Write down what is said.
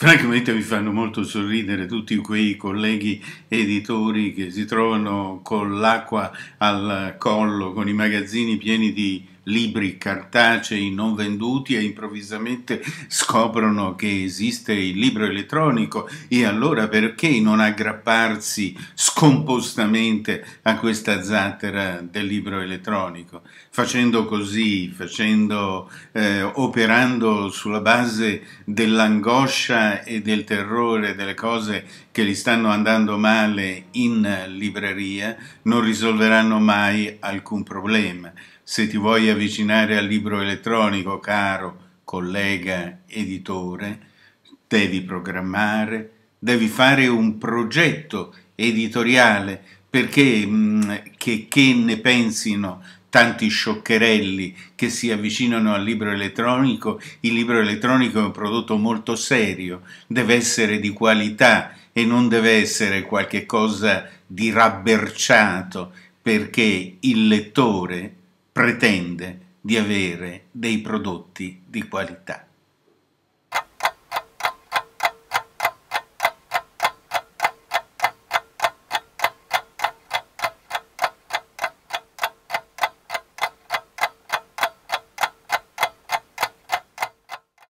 Francamente mi fanno molto sorridere tutti quei colleghi editori che si trovano con l'acqua al collo, con i magazzini pieni di libri cartacei non venduti e improvvisamente scoprono che esiste il libro elettronico e allora perché non aggrapparsi scompostamente a questa zattera del libro elettronico? Facendo così, facendo, eh, operando sulla base dell'angoscia e del terrore delle cose che gli stanno andando male in libreria, non risolveranno mai alcun problema se ti vuoi avvicinare al libro elettronico, caro collega editore, devi programmare, devi fare un progetto editoriale perché mm, che, che ne pensino tanti scioccherelli che si avvicinano al libro elettronico, il libro elettronico è un prodotto molto serio, deve essere di qualità e non deve essere qualche cosa di rabberciato perché il lettore pretende di avere dei prodotti di qualità.